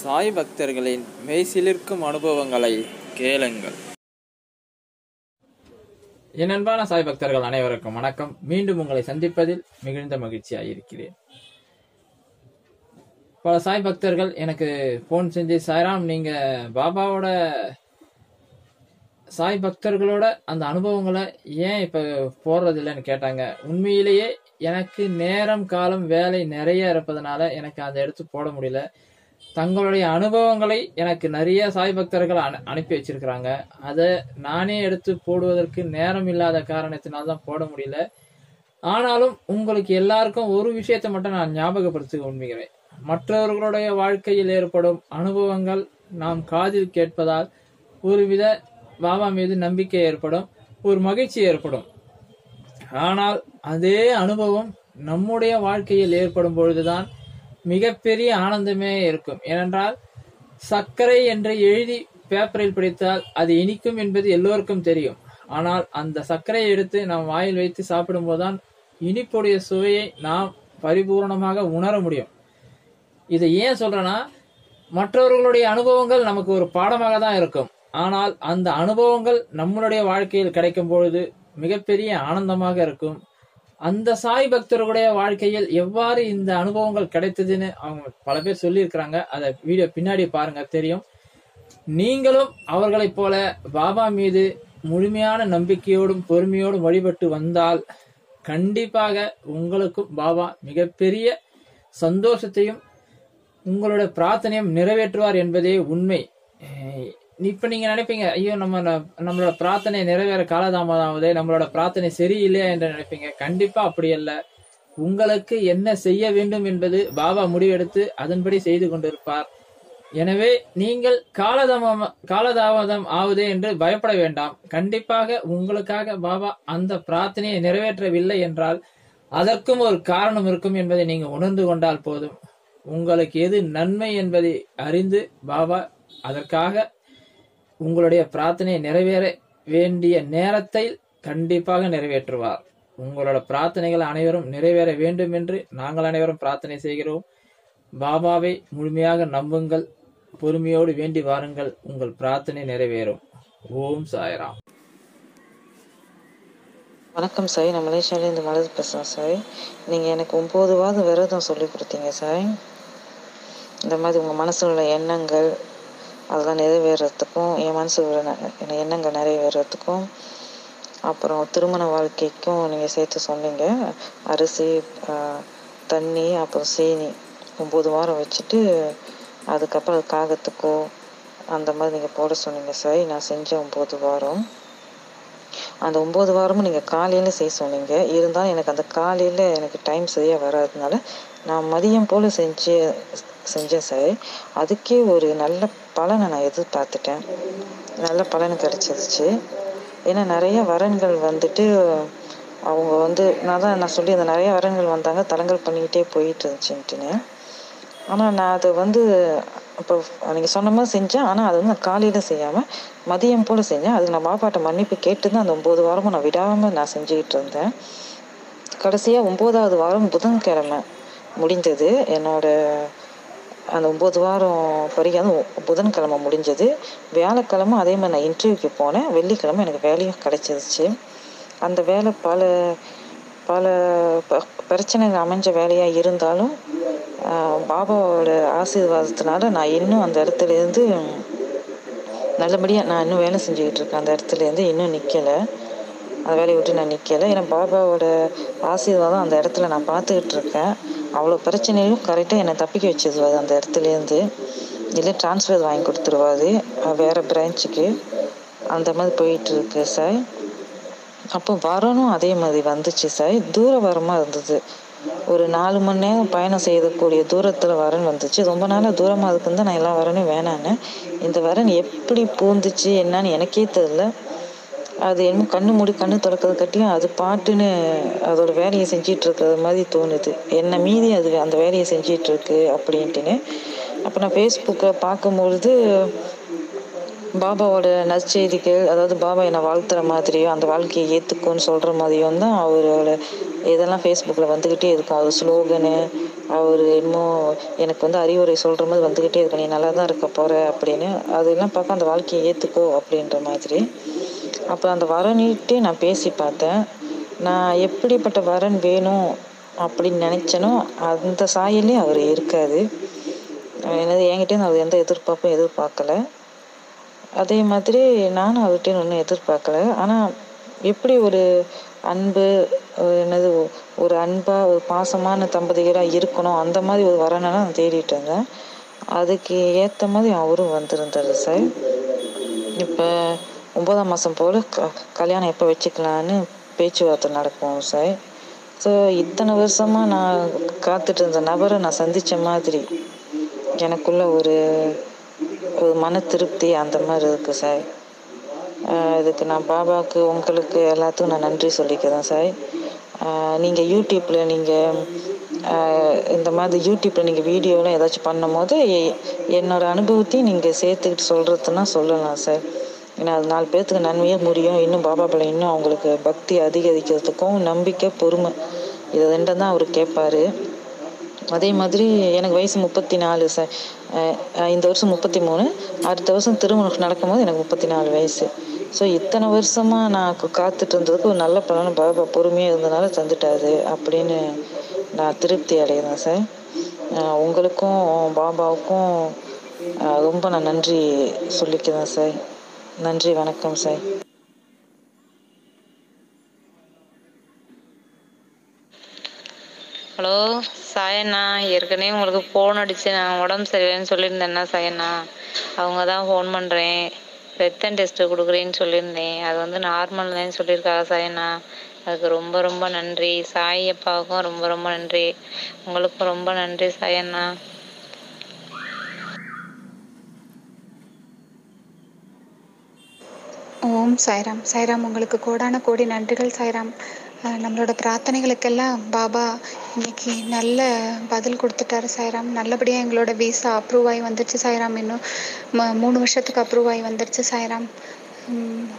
சாய் பக்தர்களின் மெய்சிலிர்க்கும் அனுபவங்களை கேளுங்கள். என் அன்பான சாய் பக்தர்கள் அனைவருக்கும் வணக்கம். மீண்டும் உங்களை சந்திப்பதில் மிகுந்த மகிழ்ச்சியாக இருக்கிறேன் பல சாய் பக்தர்கள் எனக்கு ஃபோன் செஞ்சு சாய்ராம் நீங்க பாபாவோட சாய் பக்தர்களோட அந்த அனுபவங்களை ஏன் இப்ப போடுறது இல்லைன்னு கேட்டாங்க. உண்மையிலேயே எனக்கு நேரம் காலம் வேலை நிறைய இருப்பதனால எனக்கு அந்த எடுத்து போட முடியல. தங்களுடைய அனுபவங்களை எனக்கு நிறைய சாய் பக்தர்கள் அனு- அனுப்பி வச்சிருக்கிறாங்க. அதை நானே எடுத்து போடுவதற்கு நேரம் இல்லாத காரணத்தினால தான் போட முடியல. ஆனாலும் உங்களுக்கு எல்லாருக்கும் ஒரு விஷயத்தை மட்டும் நான் ஞாபகப்படுத்த விரும்புகிறேன் மற்றவர்களுடைய வாழ்க்கையில் ஏற்படும் அனுபவங்கள் நாம் காதில் கேட்பதால் ஒருவித பாபா மீது நம்பிக்கை ஏற்படும் ஒரு மகிழ்ச்சி ஏற்படும். ஆனால் அதே அனுபவம் நம்முடைய வாழ்க்கையில் ஏற்படும் பொழுதுதான் மிகப்பெரிய ஆனந்தமே இருக்கும். ஏனென்றால் சர்க்கரை என்று எழுதி பேப்பரில் படித்தால் அது இனிக்கும் என்பது எல்லோருக்கும் தெரியும். ஆனால் அந்த சர்க்கரையை எடுத்து நாம் வாயில் வைத்து சாப்பிடும்போதுதான் இனிப்புடைய சுவையை நாம் பரிபூர்ணமாக உணர முடியும். இதை ஏன் சொல்றேன்னா மற்றவர்களுடைய அனுபவங்கள் நமக்கு ஒரு பாடமாக தான் இருக்கும். ஆனால் அந்த அனுபவங்கள் நம்மளுடைய வாழ்க்கையில் கிடைக்கும் பொழுது மிகப்பெரிய ஆனந்தமாக இருக்கும். அந்த சாய் பக்தர்களுடைய வாழ்க்கையில் எவ்வாறு இந்த அனுபவங்கள் கிடைத்ததுன்னு அவங்க பல பேர் சொல்லியிருக்கிறாங்க. அதை வீடியோ பின்னாடி பாருங்க தெரியும். நீங்களும் அவர்களைப் போல பாபா மீது முழுமையான நம்பிக்கையோடும் பொறுமையோடும் வழிபட்டு வந்தால் கண்டிப்பாக உங்களுக்கும் பாபா மிகப்பெரிய சந்தோஷத்தையும் உங்களோட பிரார்த்தனையும் நிறைவேற்றுவார் என்பதே உண்மை. இப்ப நீங்க நினைப்பீங்க ஐயோ நம்ம நம்மளோட பிரார்த்தனை நிறைவேற காலதாமதம் ஆகுது நம்மளோட பிரார்த்தனை சரியில்லையா என்று நினைப்பீங்க? கண்டிப்பா அப்படி அல்ல. உங்களுக்கு என்ன செய்ய வேண்டும் என்பது பாபா முடிவெடுத்து அதன்படி செய்து கொண்டிருப்பார். எனவே நீங்கள் காலதாமம் காலதாமதம் ஆகுதே என்று பயப்பட வேண்டாம். கண்டிப்பாக உங்களுக்காக பாபா அந்த பிரார்த்தனையை நிறைவேற்றவில்லை என்றால் அதற்கும் ஒரு காரணம் இருக்கும் என்பதை நீங்க உணர்ந்து கொண்டால் போதும். உங்களுக்கு எது நன்மை என்பதை அறிந்து பாபா அதற்காக உங்களுடைய பிரார்த்தனை நிறைவேற வேண்டிய நேரத்தை கண்டிப்பாக நிறைவேற்றுவார். உங்களோட பிரார்த்தனைகள் அனைவரும் நிறைவேற வேண்டும் என்று நாங்கள் அனைவரும் பிரார்த்தனை செய்கிறோம். பாபாவை முழுமையாக நம்புங்கள். பொறுமையோடு வேண்டி வாருங்கள். உங்கள் பிரார்த்தனை நிறைவேறும். ஓம் சாய்ராம். வணக்கம் சாய். நான் மலேசியாவிலேருந்து மலர் பேசுகிறேன் சாய். நீங்கள் எனக்கு ஒம்பது வாரம் விரதம் சொல்லி கொடுத்தீங்க சாய். இந்த மாதிரி உங்கள் மனசில் உள்ள எண்ணங்கள் அதெல்லாம் நிறைவேறத்துக்கும் என் மனசு உள்ள ந- எண்ணங்கள் நிறைவேறத்துக்கும்? அப்புறம் திருமண வாழ்க்கைக்கும் நீங்கள் சேர்த்து சொன்னீங்க. அரிசி தண்ணி அப்புறம் சீனி ஒம்பது வாரம் வச்சுட்டு அதுக்கப்புறம் காகத்துக்கோ அந்த மாதிரி நீங்கள் போட சொன்னீங்க சார். நான் செஞ்சேன் ஒம்பது வாரம். அந்த ஒம்பது வாரமும் நீங்கள் காலையில் செய்ய சொன்னீங்க. இருந்தாலும் எனக்கு அந்த காலையில் எனக்கு டைம் சரியாக வராததுனால நான் மதியம் போல் செஞ்சு செஞ்சேன் சார். அதுக்கே ஒரு நல்ல பலனை நான் எதிர்பார்த்துட்டேன். நல்ல பலன் கிடச்சிருச்சு. ஏன்னா நிறைய வரன்கள் வந்துட்டு அவங்க வந்து நான் தான் நான் சொல்லி அந்த நிறைய வரன்கள் வந்தாங்க தலங்கள் பண்ணிக்கிட்டே போயிட்டு இருந்துச்சுன்ட்டுன்னு ஆனால் நான் அதை வந்து இப்போ நீங்கள் சொன்ன மாதிரி செஞ்சேன். ஆனால் அது வந்து நான் காலையில் செய்யாமல் மதியம் போல் செஞ்சேன். அதுக்கு நான் பாப்பாட்ட மன்னிப்பு கேட்டு தான் அந்த ஒம்பது வாரமும் நான் விடாமல் நான் செஞ்சுக்கிட்டு இருந்தேன். கடைசியாக ஒம்போதாவது வாரம் புதன்கிழமை முடிந்தது. என்னோட அந்த ஒம்பது வாரம் பரிகாரம் புதன்கிழமை முடிஞ்சது. வியாழக்கிழமை அதே மாதிரி நான் இன்டர்வியூக்கு போனேன். வெள்ளிக்கிழமை எனக்கு வேலையும் கிடைச்சிருச்சு. அந்த வேலை பல பல ப- பிரச்சனைகள் அமைஞ்ச வேலையாக இருந்தாலும் பாபாவோட ஆசீர்வாதத்தினால நான் இன்னும் அந்த இடத்துல இருந்து நல்லபடியாக நான் இன்னும் வேலை செஞ்சுக்கிட்டு இருக்கேன். அந்த இடத்துல இருந்து இன்னும் நிற்கலை அந்த வேலையை விட்டு நான் நிற்கலை ஏன்னா பாபாவோட ஆசீர்வாதம் அந்த இடத்துல நான் பார்த்துக்கிட்டு இருக்கேன். அவ்வளோ பிரச்சனையும் கரெக்டாக என்னை தப்பிக்க வச்சிருவாரு அந்த இடத்துலேருந்து இல்லை ட்ரான்ஸ்ஃபர் வாங்கி கொடுத்துருவாரு. வேறு பிரான்ச்சுக்கு அந்த மாதிரி போயிட்டுருக்கு சார் அப்போ வரணும் அதே மாதிரி வந்துச்சு சார் தூர வரமாக இருந்தது. ஒரு நாலு மணி நேரம் பயணம் செய்யக்கூடிய தூரத்தில் வரன் வந்துச்சு. ரொம்ப நாளாக தூரமாக இருக்குன்னு தான் நான் எல்லா வரனும் வேணான்னு இந்த வரன் எப்படி பூந்துச்சு என்னன்னு எனக்கே தெரில அது என்ன கண்ணு மூடி கண்ணு திறக்கிறது கட்டியும் அது பாட்டுன்னு அதோட வேலையை செஞ்சிட்டு இருக்கிறது மாதிரி தோணுது. என்னை மீறி அது அந்த வேலையை செஞ்சிட்டு இருக்கு அப்படின்ட்டுன்னு. அப்போ நான் ஃபேஸ்புக்கை பார்க்கும்பொழுது பாபாவோட நற்செய்திகள் அதாவது பாபா என்னை வாழ்த்துற மாதிரியோ அந்த வாழ்க்கையை ஏற்றுக்கும்னு சொல்கிற மாதிரியும் தான் அவரோட இதெல்லாம் ஃபேஸ்புக்கில் வந்துக்கிட்டே இருக்கும் அவர் ஸ்லோகனு அவர் இன்னும் எனக்கு வந்து அறிவுரை சொல்கிற மாதிரி வந்துக்கிட்டே இருக்கும் நீ நல்லா தான் இருக்க போகிற அப்படின்னு. அதெல்லாம் பார்க்க அந்த வாழ்க்கையை ஏற்றுக்கோ அப்படின்ற மாதிரி. அப்போ அந்த வரன்கிட்டே நான் பேசி பார்த்தேன். நான் எப்படிப்பட்ட வரன் வேணும் அப்படின்னு நினச்சனோ அந்த சாயலே அவர் இருக்காது என்னது என்கிட்டேருந்து அவர் எந்த எதிர்பார்ப்பும் எதிர்பார்க்கல. அதே மாதிரி நானும் அவர்கிட்ட ஒன்றும் எதிர்பார்க்கல. ஆனால் எப்படி ஒரு அன்பு என்னது ஒரு அன்பாக ஒரு பாசமான தம்பதிகளாக இருக்கணும் அந்த மாதிரி ஒரு வரனை நான் தேடிட்டு இருந்தேன். அதுக்கு ஏற்ற மாதிரி அவரும் வந்திருந்தார் சார். இப்போ ஒம்பதாம் மாதம் போல் க கல்யாணம் எப்போ வச்சுக்கலான்னு பேச்சுவார்த்தை நடக்கும் சார் ஸோ இத்தனை வருஷமாக நான் காத்துட்டு இருந்த நபரை நான் சந்தித்த மாதிரி எனக்குள்ள ஒரு ஒரு மன திருப்தி அந்த மாதிரி இருக்குது சார் இதுக்கு நான் பாபாவுக்கு உங்களுக்கு எல்லாத்துக்கும் நான் நன்றி சொல்லிக்கிறேன் சார் நீங்கள் யூடியூப்பில் நீங்கள் இந்த மாதிரி யூடியூப்பில் நீங்கள் வீடியோலாம் ஏதாச்சும் பண்ணும் போது என்னோடய அனுபவத்தையும் நீங்கள் சேர்த்துக்கிட்டு சொல்கிறதுனா சொல்லலாம் சார் ஏன்னா அது நாலு பேர்த்துக்கு நன்மையே முடியும் இன்னும் பாபா பிள்ளை இன்னும் அவங்களுக்கு பக்தி அதிகரிக்கிறதுக்கும் நம்பிக்கை பொறுமை. இது ரெண்டும் தான் அவர் கேட்பார் அதே மாதிரி எனக்கு வயசு முப்பத்தி நாலு சார் இந்த வருஷம் முப்பத்தி மூணு அடுத்த வருஷம் திருமணம் நடக்கும்போது எனக்கு முப்பத்தி நாலு வயசு. ஸோ இத்தனை வருஷமாக நான் காத்துட்டு இருந்ததுக்கு ஒரு நல்ல பலன் பாபா பொறுமையாக இருந்தனால தந்துட்டாரு அப்படின்னு நான் திருப்தி அடைகிறேன் சார். உங்களுக்கும் பாபாவுக்கும் ரொம்ப நான் நன்றி சொல்லிக்கிறேன் சார். நன்றி வணக்கம் சார். ஹலோ சாயண்ணா. ஏற்கனவே உங்களுக்கு ஃபோன் அடித்து நான் உடம்பு சரியில்லைன்னு சொல்லியிருந்தேன்னா சாயண்ணா. அவங்க தான் ஃபோன் பண்ணுறேன் ரத்தம் டெஸ்ட்டு கொடுக்குறேன்னு சொல்லியிருந்தேன். அது வந்து நார்மல் தான் சொல்லியிருக்காங்க சாயண்ணா. அதுக்கு ரொம்ப ரொம்ப நன்றி. சாய் அப்பாவுக்கும் ரொம்ப ரொம்ப நன்றி. உங்களுக்கும் ரொம்ப நன்றி சாயண்ணா. ஓம் சாய்ராம். சாய்ராம் உங்களுக்கு கோடான கோடி நன்றிகள் சாய்ராம். நம்மளோட பிரார்த்தனைகளுக்கெல்லாம் பாபா இன்னைக்கு நல்ல பதில் கொடுத்துட்டாரு சாய்ராம். நல்லபடியாக எங்களோட விசா அப்ரூவ் ஆகி வந்துருச்சு சாய்ராம். இன்னும் மூணு வருஷத்துக்கு அப்ரூவ் ஆகி வந்துருச்சு சாய்ராம்.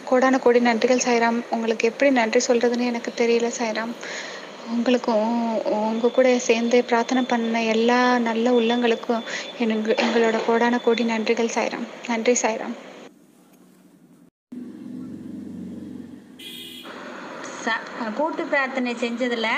கோடான கோடி நன்றிகள் சாய்ராம். உங்களுக்கு எப்படி நன்றி சொல்கிறதுன்னு எனக்கு தெரியல சாய்ராம். உங்களுக்கும் உங்கள் கூட சேர்ந்து பிரார்த்தனை பண்ண எல்லா நல்ல உள்ளங்களுக்கும் எனக்கு எங்களோட கோடான கோடி நன்றிகள் சாய்ராம். நன்றி சாய்ராம் ச கூட்டு பிரார்த்தனை செஞ்சதில்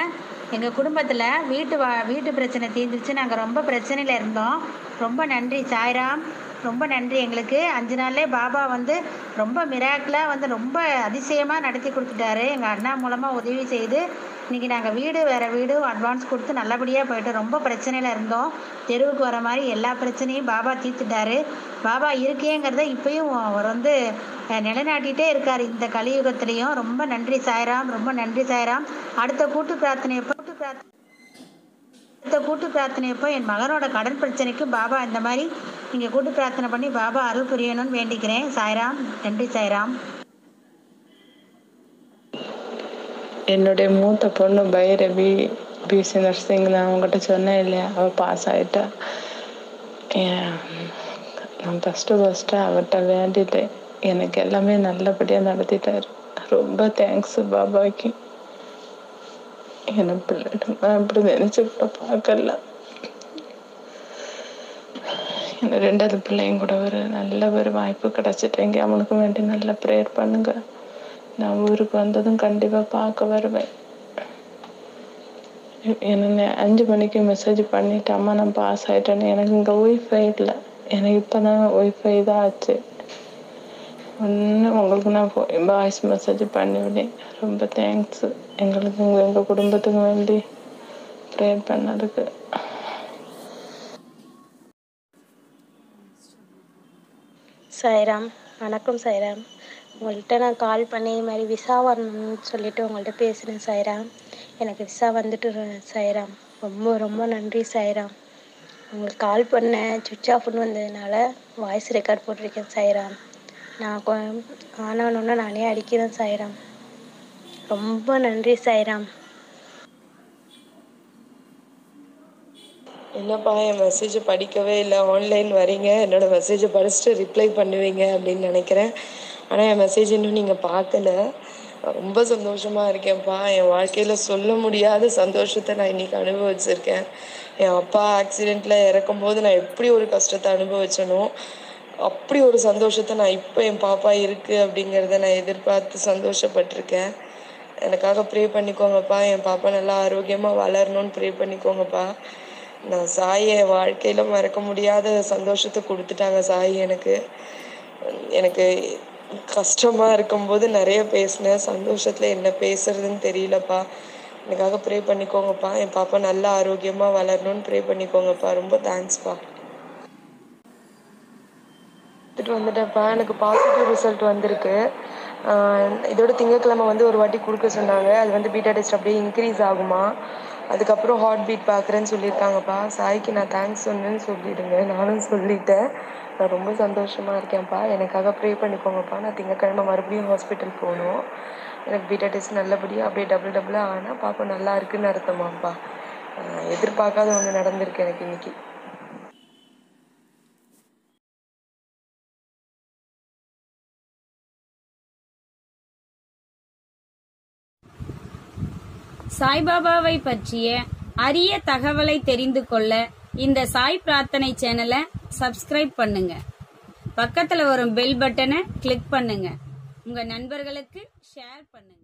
எங்கள் குடும்பத்தில் வீட்டு வா வீட்டு பிரச்சனை தீர்ந்துச்சு நாங்கள் ரொம்ப பிரச்சனையில் இருந்தோம். ரொம்ப நன்றி சாய்ராம். ரொம்ப நன்றி எங்களுக்கு. அஞ்சு நாள்லே பாபா வந்து ரொம்ப மிராக்கிளாக வந்து ரொம்ப அதிசயமாக நடத்தி கொடுத்துட்டாரு. எங்கள் அண்ணா மூலமாக உதவி செய்து இன்றைக்கி நாங்கள் வீடு வேறு வீடு அட்வான்ஸ் கொடுத்து நல்லபடியாக போயிட்டு ரொம்ப பிரச்சனையில் இருந்தோம். தெருவுக்கு வர மாதிரி எல்லா பிரச்சனையும் பாபா தீர்த்துட்டாரு. பாபா இருக்கேங்கிறத இப்பயும் அவர் வந்து நிலைநாட்டிகிட்டே இருக்கார் இந்த கலியுகத்திலையும். ரொம்ப நன்றி சாய்ராம் ரொம்ப நன்றி சாய்ராம். அடுத்த கூட்டு பிரார்த்தனை கூட்டு பிரார்த்தனை அடுத்த கூட்டு பிரார்த்தனையப்போ என் மகனோட கடன் பிரச்சனைக்கு பாபா இந்த மாதிரி நீங்கள் கூட்டு பிரார்த்தனை பண்ணி பாபா அருள் புரியணும்னு வேண்டிக்கிறேன். சாய்ராம் நன்றி சாய்ராம். என்னுடைய மூத்த பொண்ணு பைரவி பிசி நர்சிங் நான் உங்ககிட்ட சொன்னேன் இல்லையா? அவள் பாஸ் ஆகிட்டா நான் ஃபஸ்ட்டு ஃபஸ்ட்டு அவர்கிட்ட வேண்டிட்டேன். எனக்கு எல்லாமே நல்லபடியாக நடத்திட்டார். ரொம்ப தேங்க்ஸ் பாபாக்கு. என்ன பிள்ளை நான் இப்படி நினச்சி கூட பார்க்கல. என்ன ரெண்டாவது பிள்ளையும் கூட ஒரு நல்ல ஒரு வாய்ப்பு கிடைச்சிட்டேங்க அவனுக்கு வேண்டி நல்லா ப்ரேயர் பண்ணுங்க. நான் ஊருக்கு வந்ததும் கண்டிப்பாக பார்க்க வருவேன். என்ன அஞ்சு மணிக்கு மெசேஜ் பண்ணிட்டு அம்மா நான் பாஸ் ஆகிட்டேன்னு எனக்கு இங்கே ஒய்ஃபை இல்லை. எனக்கு இப்போ தான் ஒய்ஃபை தான் ஆச்சு. ஒன்று உங்களுக்கு நான் வாய்ஸ் மெசேஜ் பண்ணிவிட்டேன். ரொம்ப தேங்க்ஸ் எங்களுக்கு எங்கள் குடும்பத்துக்கு வேண்டி ப்ரேயர் பண்ணதுக்கு. சாய்ராம் வணக்கம் சாய்ராம் உங்கள்கிட்ட நான் கால் பண்ணி இது மாதிரி விசா வரணும்னு சொல்லிட்டு உங்கள்கிட்ட பேசினேன் சாய்ராம் எனக்கு விசா வந்துட்டு சாய்ராம் ரொம்ப ரொம்ப நன்றி சாய்ராம் உங்களுக்கு கால் பண்ணேன். சுவிட்ச் ஆஃப்னு வந்ததுனால வாய்ஸ் ரெக்கார்ட் போட்டிருக்கேன் சாய்ராம் நான் ஆனானோன்னு நானே அடிக்கிறேன் சாய்ராம். ரொம்ப நன்றி சாய்ராம். என்னப்பா என் மெசேஜ் படிக்கவே இல்லை. ஆன்லைன் வரீங்க. என்னோட மெசேஜை படிச்சுட்டு ரிப்ளை பண்ணுவீங்க அப்படின்னு நினைக்கிறேன். ஆனால் என் மெசேஜ் இன்னும் நீங்கள் பார்க்கல. ரொம்ப சந்தோஷமா இருக்கேன்ப்பா. என் வாழ்க்கையில சொல்ல முடியாத சந்தோஷத்தை நான் இன்னைக்கு அனுபவிச்சிருக்கேன். என் அப்பா ஆக்சிடென்ட்ல இறக்கும்போது நான் எப்படி ஒரு கஷ்டத்தை அனுபவிச்சனோ அப்படி ஒரு சந்தோஷத்தை நான் இப்போ என் பாப்பா இருக்குது அப்படிங்கிறத நான் எதிர்பார்த்து சந்தோஷப்பட்டிருக்கேன். எனக்காக ப்ரே பண்ணிக்கோங்கப்பா. என் பாப்பா நல்லா ஆரோக்கியமாக வளரணும்னு ப்ரே பண்ணிக்கோங்கப்பா. நான் சாய் என் வாழ்க்கையில் மறக்க முடியாத சந்தோஷத்தை கொடுத்துட்டாங்க சாய் எனக்கு. எனக்கு கஷ்டமாக இருக்கும்போது நிறைய பேசினேன். சந்தோஷத்தில் என்ன பேசுறதுன்னு தெரியலப்பா. எனக்காக ப்ரே பண்ணிக்கோங்கப்பா. என் பாப்பா நல்லா ஆரோக்கியமாக வளரணும்னு ப்ரே பண்ணிக்கோங்கப்பா. ரொம்ப தேங்க்ஸ்ப்பா எடுத்துட்டு வந்துட்டேன்ப்பா. எனக்கு பாசிட்டிவ் ரிசல்ட் வந்திருக்கு. இதோட திங்கட்கிழமை வந்து ஒரு வாட்டி கொடுக்க சொன்னாங்க. அது வந்து பீட்டா டெஸ்ட் அப்படியே இன்க்ரீஸ் ஆகுமா? அதுக்கப்புறம் ஹார்ட் பீட் பார்க்குறேன்னு சொல்லியிருக்காங்கப்பா. சாய்க்கு நான் தேங்க்ஸ் சொன்னேன்னு சொல்லிடுங்க. நானும் சொல்லிட்டேன். நான் ரொம்ப சந்தோஷமாக இருக்கேன்ப்பா. எனக்காக ப்ரே பண்ணிக்கோங்கப்பா. நான் திங்கக்கிழமை மறுபடியும் ஹாஸ்பிட்டல் போகணும். எனக்கு பீட்டா டெஸ்ட் நல்லபடியாக அப்படியே டபுள் டபுளாக ஆனால் பாப்பா நல்லா இருக்குன்னு அர்த்தமாப்பா. எதிர்பார்க்காத ஒன்று நடந்திருக்கு எனக்கு இன்னைக்கு. சாய்பாபாவை பற்றிய அரிய தகவலை தெரிந்து கொள்ள இந்த சாய் பிரார்த்தனை சேனலை சப்ஸ்கிரைப் பண்ணுங்க. பக்கத்துல வரும் பெல் பட்டனை கிளிக் பண்ணுங்க. உங்க நண்பர்களுக்கு ஷேர் பண்ணுங்க.